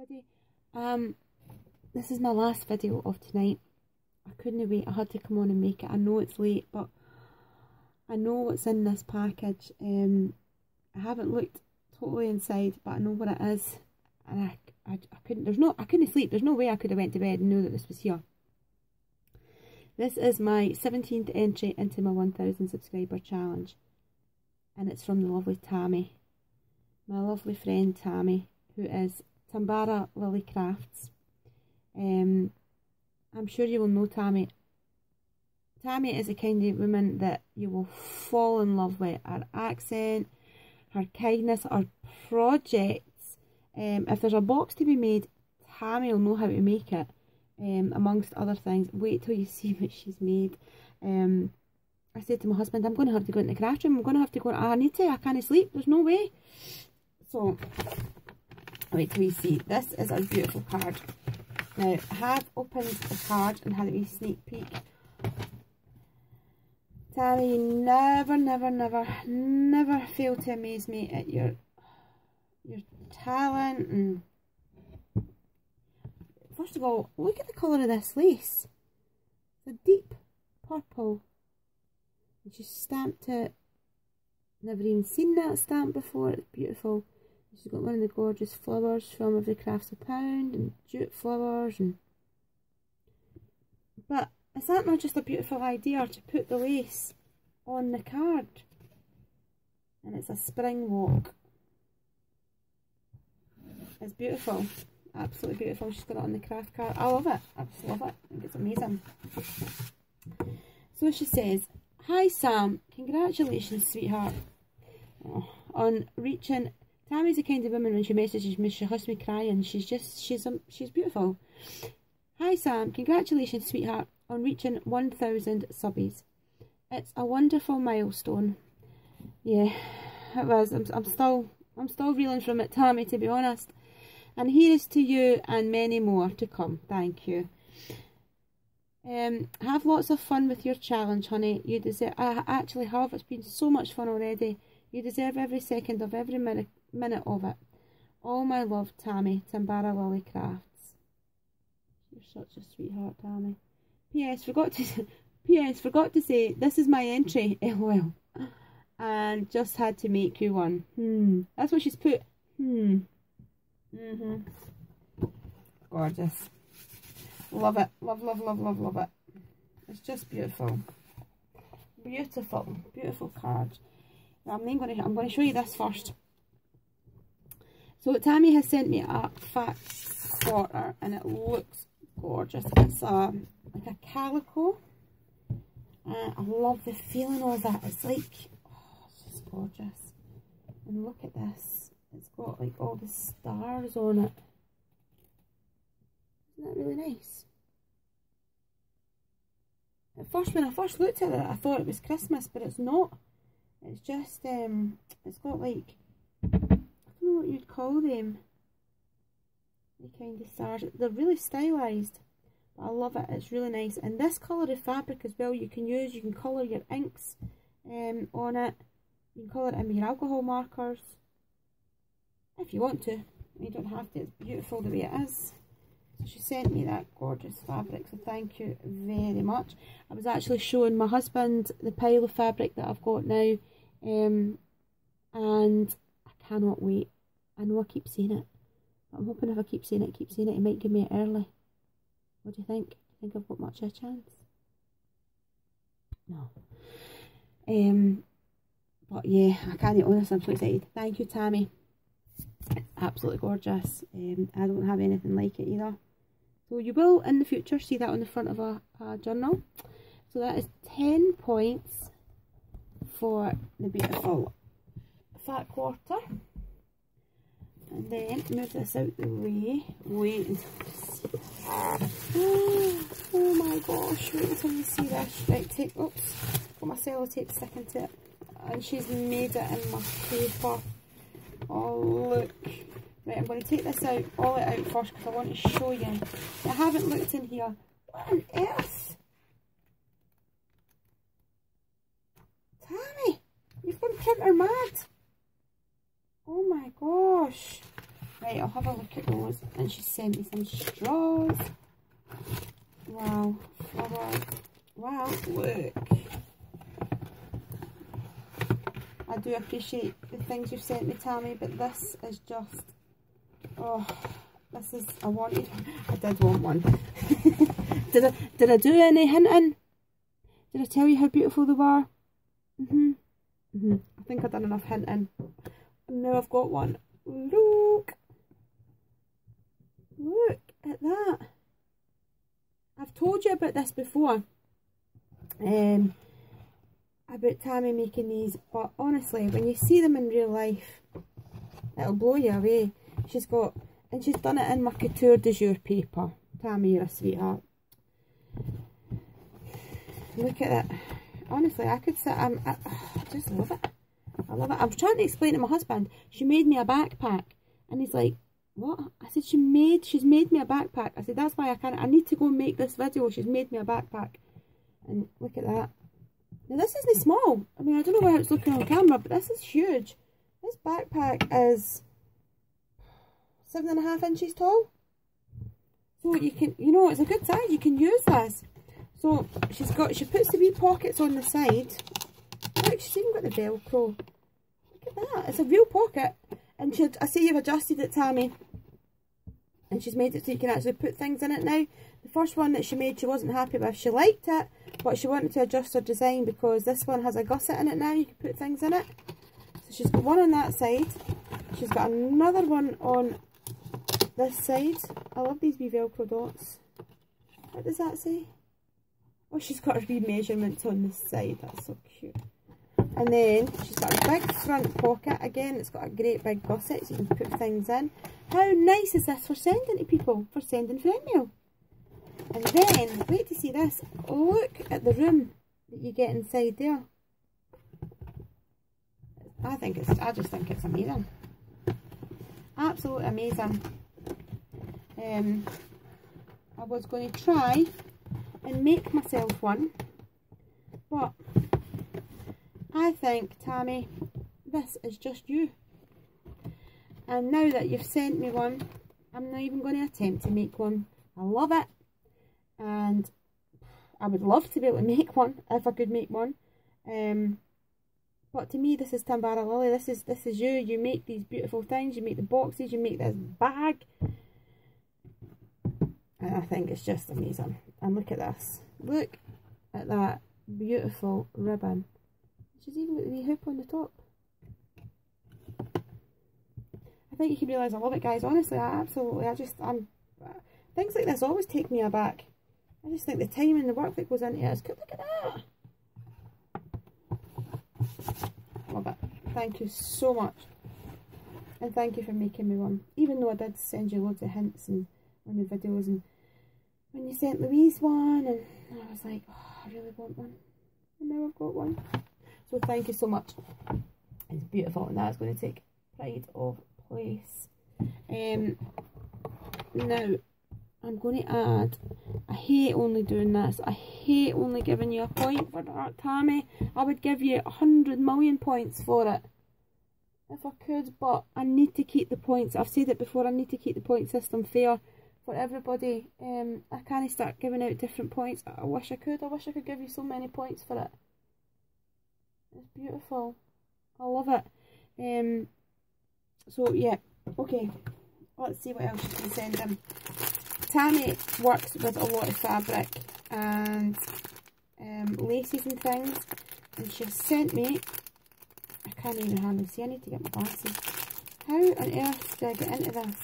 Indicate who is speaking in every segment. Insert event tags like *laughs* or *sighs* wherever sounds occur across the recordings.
Speaker 1: everybody. Um, this is my last video of tonight. I couldn't wait. I had to come on and make it. I know it's late, but I know what's in this package. Um, I haven't looked totally inside, but I know what it is. And I, I, I couldn't, there's no, I couldn't sleep. There's no way I could have went to bed and knew that this was here. This is my 17th entry into my 1000 subscriber challenge. And it's from the lovely Tammie. My lovely friend Tammie, who is Tambara Lilly Crafts. Um, I'm sure you will know Tammie. Tammie is the kind of woman that you will fall in love with. Her accent, her kindness, her projects. Um, if there's a box to be made, Tammie will know how to make it. Um, amongst other things. Wait till you *laughs* see what she's made. Um, I said to my husband, I'm going to have to go into the craft room. I'm going to have to go. I need to. I can't sleep. There's no way. So, wait till you see. This is a beautiful card. Now, I have opened the card and had a wee sneak peek. Tammie, never, never, never, never fail to amaze me at your your talent and first of all, look at the colour of this lace. It's a deep purple. And she's stamped it. Never even seen that stamp before. It's beautiful. She's got one of the gorgeous flowers from Every Crafts a Pound and jute flowers and but is that not just a beautiful idea to put the lace on the card? And it's a spring walk. It's beautiful. Absolutely beautiful. She's got it on the craft card. I love it. I just love it. I think it's amazing. So she says, Hi Sam, congratulations sweetheart. Oh, on reaching Tammie's the kind of woman when she messages me, she has me crying. She's just, she's um, she's beautiful. Hi Sam, congratulations sweetheart on reaching 1000 subbies. It's a wonderful milestone. Yeah, it was. I'm, I'm still, I'm still reeling from it, Tammie, to be honest. And here is to you and many more to come. Thank you. Um, have lots of fun with your challenge, honey. You deserve. I actually have. It's been so much fun already. You deserve every second of every minute minute of it. All my love, Tammie. Tambara Lilly Crafts. You're such a sweetheart, Tammie. P.S. Forgot to. P.S. *laughs* Forgot to say this is my entry. *laughs* LOL. And just had to make you one. Hmm. That's what she's put. Hmm. Mm hmm Gorgeous. Love it. Love, love, love, love, love it. It's just beautiful. Beautiful. Beautiful card. I'm then going to I'm going to show you this first. So Tammie has sent me a fat quarter and it looks gorgeous. It's a like a calico. I love the feeling of it. It's like oh, it's just gorgeous. And look at this. It's got like all the stars on it. Isn't that really nice? At first, when I first looked at it, I thought it was Christmas, but it's not. It's just, um, it's got like, what you'd call them. The kind of stars. They're really stylised. But I love it. It's really nice. And this colour of fabric as well, you can use. You can colour your inks um, on it. You can colour it in with your alcohol markers if you want to. You don't have to, it's beautiful the way it is. So she sent me that gorgeous fabric, so thank you very much. I was actually showing my husband the pile of fabric that I've got now, um, and I cannot wait. I know I keep saying it, but I'm hoping if I keep saying it, keep saying it, he might give me it early. What do you think? Do you think I've got much of a chance? No. Um, but yeah, I can't honest, I'm so excited. Thank you, Tammie absolutely gorgeous. Um, I don't have anything like it either. So you will in the future see that on the front of a, a journal. So that is 10 points for the beautiful fat quarter. And then move this out the way. Wait oh, oh my gosh, wait until you see this. Right, take, oops, got my sellotape sticking to it. And she's made it in my paper. Oh, look. Right, I'm going to take this out, all it out first because I want to show you. I haven't looked in here. What on earth? Tammie, you've gone printer mad. Oh my gosh. Right, I'll have a look at those. And she sent me some straws. Wow. Flower. Wow, look. I do appreciate the things you've sent me, Tammie, but this is just... Oh, this is... I wanted... I did want one. *laughs* did, I, did I do any hinting? Did I tell you how beautiful they were? Mm-hmm. Mm -hmm. I think I've done enough hinting. Now I've got one. Look! Look at that. I've told you about this before. Um, about Tammie making these, but honestly, when you see them in real life, it'll blow you away. She's got, and she's done it in my Couture de Jour paper. Tammie, you're a sweetheart. Look at that. Honestly, I could sit, I'm, I, I just love it. I love it. I was trying to explain to my husband, she made me a backpack. And he's like, what? I said, she made, she's made me a backpack. I said, that's why I can't, I need to go make this video. She's made me a backpack. And look at that. Now this isn't small. I mean, I don't know how it's looking on camera, but this is huge. This backpack is seven and a half inches tall. So you can, you know, it's a good size. You can use this. So she's got, she puts the wee pockets on the side. Look, she's even got the Velcro. That. It's a real pocket. And she, I see you've adjusted it, Tammie. And she's made it so you can actually put things in it now. The first one that she made, she wasn't happy with. She liked it, but she wanted to adjust her design because this one has a gusset in it now. You can put things in it. So she's got one on that side. She's got another one on this side. I love these wee Velcro dots. What does that say? Oh, she's got her wee measurements on this side. That's so cute. And then she's got a big front pocket. Again, it's got a great big gusset so you can put things in. How nice is this for sending to people? For sending friend mail. And then, wait to see this. Look at the room that you get inside there. I think it's, I just think it's amazing. Absolutely amazing. Um, I was going to try and make myself one. But I think, Tammie, this is just you. And now that you've sent me one, I'm not even going to attempt to make one. I love it. And I would love to be able to *laughs* make one, if I could make one. Um, but to me, this is Tambara Lilly. This is this is you. You make these beautiful things. You make the boxes. You make this bag. And I think it's just amazing. And look at this. Look at that beautiful ribbon. She's even got the wee hoop on the top. I think you can realise I love it, guys. Honestly, I absolutely, I just, I'm, things like this always take me aback. I just think the time and the work that goes into it is good. Look at that. Love it. Thank you so much. And thank you for making me one. Even though I did send you loads of hints and on the videos and when you sent Louise one and I was like, oh, I really want one. And now I've got one. So thank you so much. It's beautiful and that's going to take pride of place. Um, now, I'm going to add, I hate only doing this. I hate only giving you a point for that, Tammie. I would give you a hundred million points for it. If I could, but I need to keep the points. I've said it before, I need to keep the point system fair for everybody. Um, I can't start giving out different points. I wish I could. I wish I could give you so many points for it. It's beautiful. I love it. Um, so yeah, okay. Let's see what else you can send them. Tammie works with a lot of fabric and um, laces and things. And she sent me, I can't even hardly see, I need to get my glasses. How on earth did I get into this?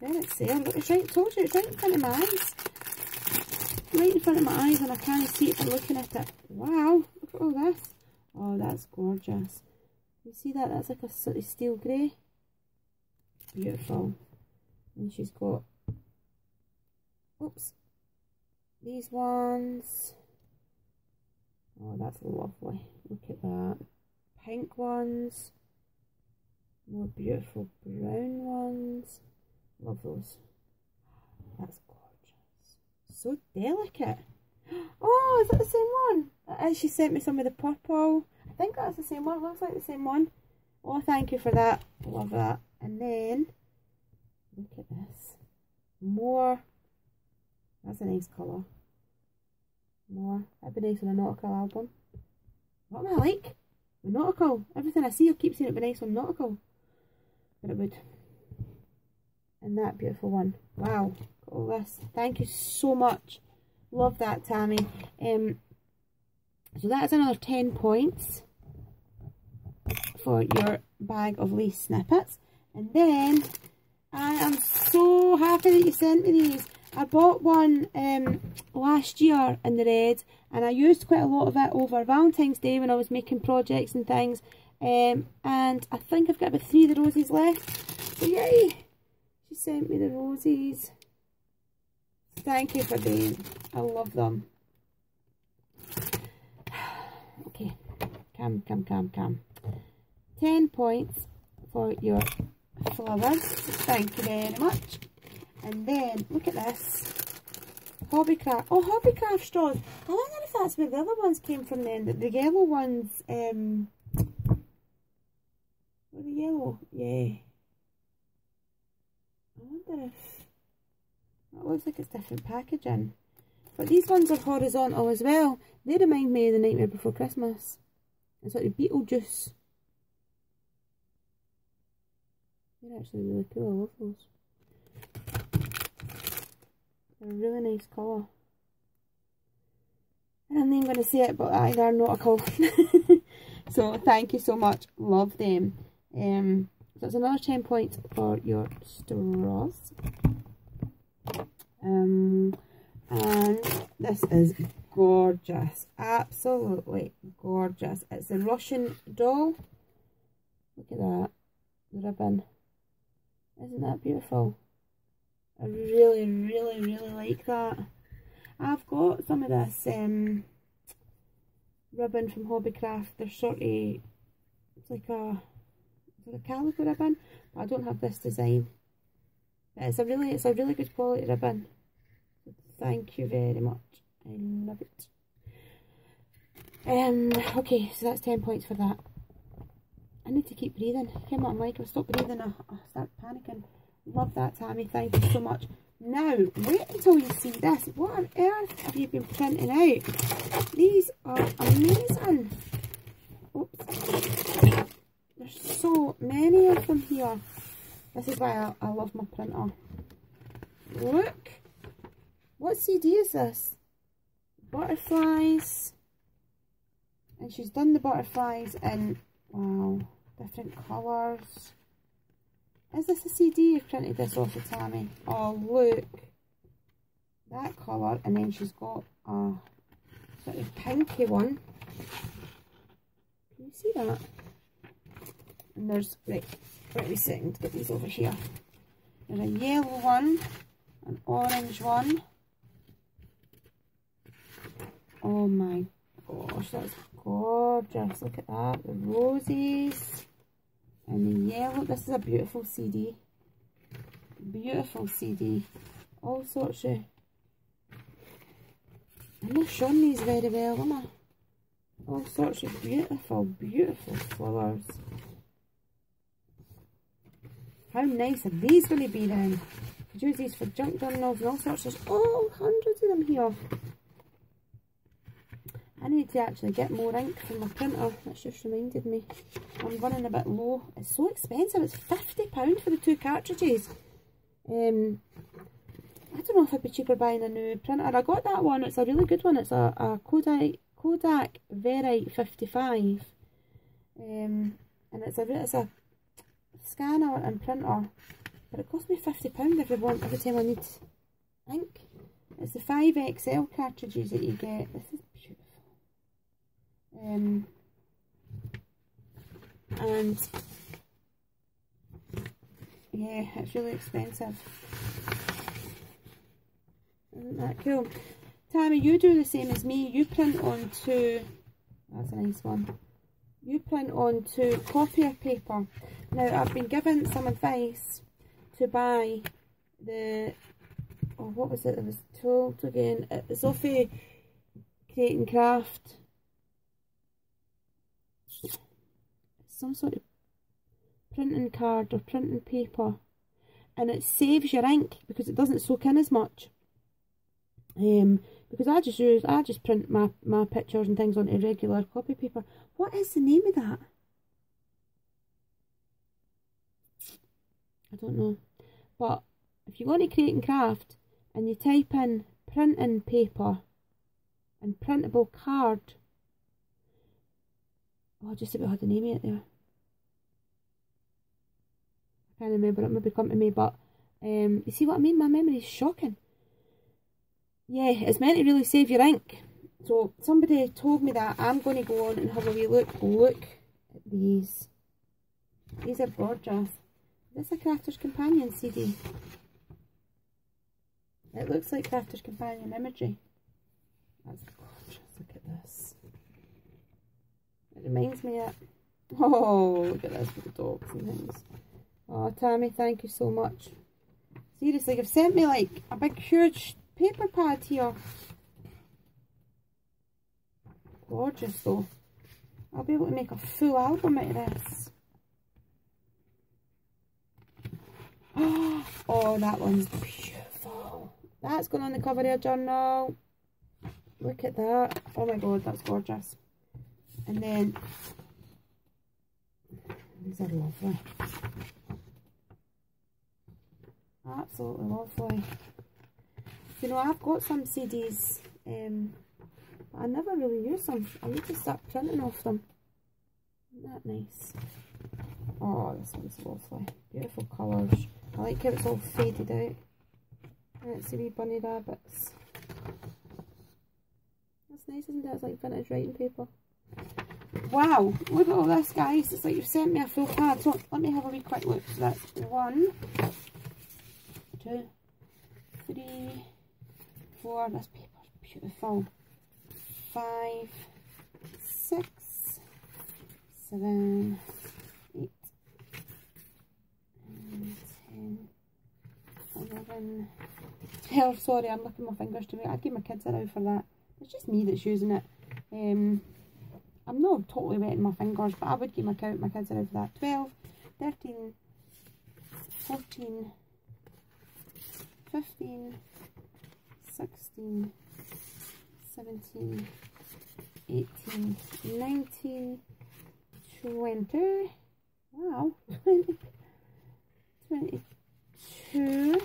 Speaker 1: There it's there, look, it's right, told you, it's right in front of my eyes right in front of my eyes and I can't see it from looking at it. Wow, look at all this. Oh, that's gorgeous. You see that? That's like a sort of steel grey. Beautiful. And she's got, oops, these ones. Oh, that's lovely. Look at that. Pink ones. More beautiful brown ones. Love those. That's so delicate. Oh, is that the same one? And she sent me some of the purple. I think that's the same one. Looks like the same one. Oh, thank you for that. Love that. And then, look at this. More. That's a nice colour. More. That'd be nice on a nautical album. What am I like? Nautical. Everything I see, I keep seeing it'd be nice on nautical. But it would. And that beautiful one. Wow. Got all this. Thank you so much. Love that, Tammie. Um, so that's another 10 points for your bag of lace snippets. And then I am so happy that you sent me these. I bought one um, last year in the red and I used quite a lot of it over Valentine's Day when I was making projects and things. Um, and I think I've got about three of the roses left. So yay! She sent me the roses. Thank you for them. I love them. *sighs* Okay, come, come, come, come. 10 points for your flowers. Thank you very much. And then, look at this. Hobbycraft. Oh, Hobbycraft straws. I wonder if that's where the other ones came from then. The, the yellow ones, um... Were the yellow? Yeah. I. It looks like it's different packaging. But these ones are horizontal as well. They remind me of the Nightmare Before Christmas. It's like the Beetlejuice. They're actually really cool. I love those. They're a really nice colour. I don't think I'm going to say it, but they're not a nautical. *laughs* so thank you so much. Love them. Um, so it's another 10 points for your straws. Um, and this is gorgeous. Absolutely gorgeous. It's a Russian doll. Look at that. The ribbon. Isn't that beautiful? I really, really, really like that. I've got some of this um, ribbon from Hobbycraft. They're sort of, it's like a, a calico ribbon, but I don't have this design. But it's a really, it's a really good quality ribbon. thank you very much. I love it. Um, okay, so that's 10 points for that. I need to keep breathing. Came on. I'll stop breathing. I'll, I'll start panicking. Love that, Tammie. Thank you so much. Now, wait until you see this. What on earth have you been printing out? These are amazing. Oops. So many of them here. This is why I, I love my printer. Look. What CD is this? Butterflies. And she's done the butterflies in, wow, different colours. Is this a CD you've printed this off of Tammie? Oh, look. That colour. And then she's got a sort of pinky one. Can you see that? And there's, right, let me second, get these over here. There's a yellow one, an orange one. Oh my gosh, that's gorgeous. Look at that. The roses and the yellow. This is a beautiful CD. Beautiful CD. All sorts of... I'm not showing these very well, am I? All sorts of beautiful, beautiful flowers. How nice are these going to be then? Could use these for junk journals and all sorts. There's all hundreds of them here. I need to actually get more ink from my printer. That's just reminded me. I'm running a bit low. It's so expensive. It's £50 for the two cartridges. Um, I don't know if I'd be cheaper buying a new printer. I got that one. It's a really good one. It's a, a Kodak Kodak Verite 55. Um, and it's a, it's a scanner and printer. But it cost me £50 every, one, every time I need ink. It's the 5XL cartridges that you get. This is beautiful. um, and yeah, it's really expensive. Isn't that cool? Tammy, you do the same as me. You print onto, that's a nice one. You print onto copier paper. Now, I've been given some advice to buy the, oh, what was it I was told again? It's off of Create and Craft some sort of printing card or printing paper and it saves your ink because it doesn't soak in as much. Um, because I just use, I just print my, my pictures and things onto regular copy paper. What is the name of that? I don't know. But if you go to Create and Craft and you type in printing paper and printable card, oh, I just about had the name of it there. I can't remember, it maybe come to me, but um, you see what I mean? My memory is shocking. Yeah, it's meant to really save your ink. So somebody told me that. I'm going to go on and have a wee look. Look at these. These are gorgeous. Is this a Crafter's Companion CD? It looks like Crafter's Companion imagery. That's gorgeous. Look at this. It reminds me of... *laughs* Oh, look at this with the dogs and things. Oh, Tammie, thank you so much. Seriously, you've sent me like a big huge paper pad here. Gorgeous though. I'll be able to make a full album out of this. *gasps* Oh, that one's beautiful. That's going on the cover of your journal. Look at that. Oh my god, that's gorgeous. And then, these are lovely. Absolutely lovely. You know, I've got some CDs, um, I never really use them. I need to start printing off them. Isn't that nice? Oh, this one's lovely. Beautiful colours. I like how it's all faded out. It's the wee bunny rabbits. That's nice, isn't it? It's like vintage writing paper. Wow, look at all this, guys. It's like you've sent me a full card. So let me have a wee quick look. So that's one, two, three, four. This paper's beautiful. Five, six, seven, eight, ten, eleven, twelve. Sorry, I'm looking my fingers to me. I'd give my kids a row for that. It's just me that's using it. Um, I'm not totally wetting my fingers, but I would give my, count, my kids a for that. 12, 13, 14, 15, 16, 17, mm. 18, 19, 20, wow, 20, *laughs* 22,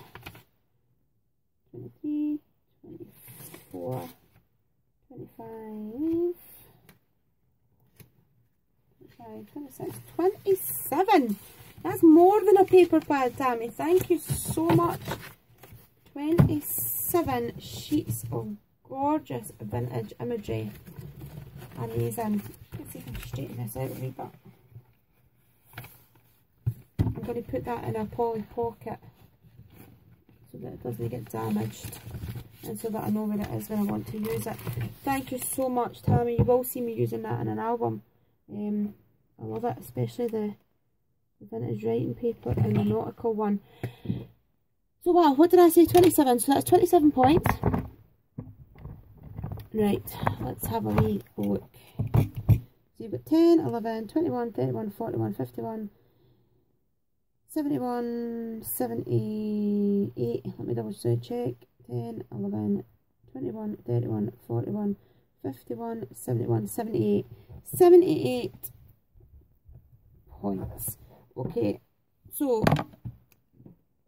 Speaker 1: 23, 24, 25, 25, 26, 27. That's more than a paper pad, Tammie. Thank you so much. 27 sheets of gorgeous vintage imagery. Amazing. Let's see if I can straighten this out a wee bit. I'm going to put that in a poly pocket so that it doesn't get damaged and so that I know where it is when I want to use it. Thank you so much Tammie, you will see me using that in an album. Um, I love it, especially the, the vintage writing paper and the nautical one. So wow, what did I say? 27. So that's 27 points. Right, let's have a wee look. So you've got 10, 11, 21, 31, 41, 51, 71, 78, let me double check, 10, 11, 21, 31, 41, 51, 71, 78, 78 points. Okay, so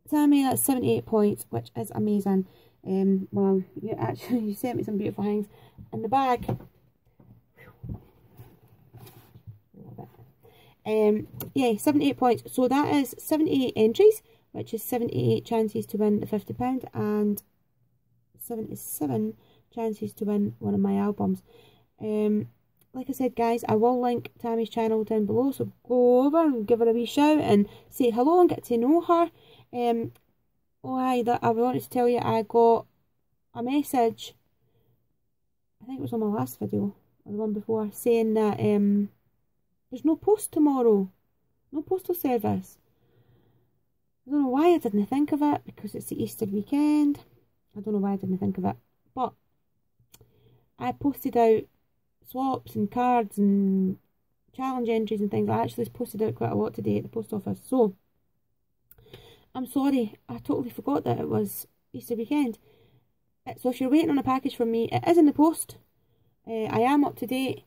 Speaker 1: Tammie, that's 78 points, which is amazing. Um, well, you actually *laughs* you sent me some beautiful things in the bag. Um, yeah, 78 points. So that is 78 entries, which is 78 chances to win the £50 and 77 chances to win one of my albums. Um, like I said, guys, I will link Tammie's channel down below, so go over and give her a wee shout and say hello and get to know her. Um, hi, that I wanted to tell you I got a message, I think it was on my last video, or the one before, saying that um, there's no post tomorrow, no postal service. I don't know why I didn't think of it, because it's the Easter weekend. I don't know why I didn't think of it, but I posted out swaps and cards and challenge entries and things. I actually posted out quite a lot today at the post office. So, I'm sorry, I totally forgot that it was Easter weekend. Uh, so if you're waiting on a package from me, it is in the post. Uh, I am up to date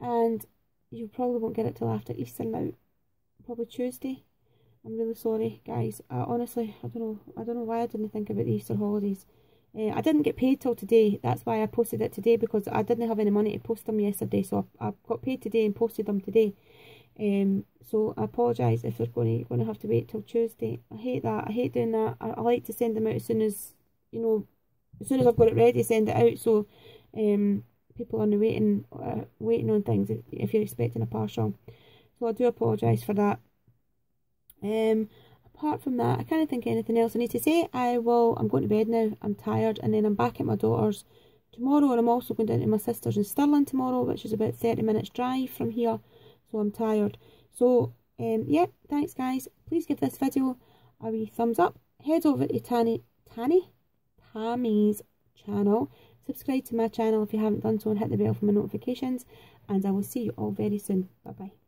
Speaker 1: and you probably won't get it till after Easter now. Probably Tuesday. I'm really sorry, guys. I, honestly, I don't know. I don't know why I didn't think about the Easter holidays. Uh, I didn't get paid till today. That's why I posted it today because I didn't have any money to post them yesterday. So I, I got paid today and posted them today. Um, so I apologise if they're going to, going to have to wait till Tuesday. I hate that. I hate doing that. I, I like to send them out as soon as, you know, as soon as I've got it ready, send it out. So um, people are waiting, uh, waiting on things if, if you're expecting a partial. So I do apologise for that. Um, apart from that, I can't think anything else I need to say. I will, I'm going to bed now. I'm tired and then I'm back at my daughter's tomorrow and I'm also going down to my sister's in Stirling tomorrow, which is about 30 minutes drive from here. So I'm tired. So, um, yeah, thanks guys. Please give this video a wee thumbs up. Head over to Tanny, Tanny? Tammie's channel. Subscribe to my channel if you haven't done so and hit the bell for my notifications. And I will see you all very soon. Bye-bye.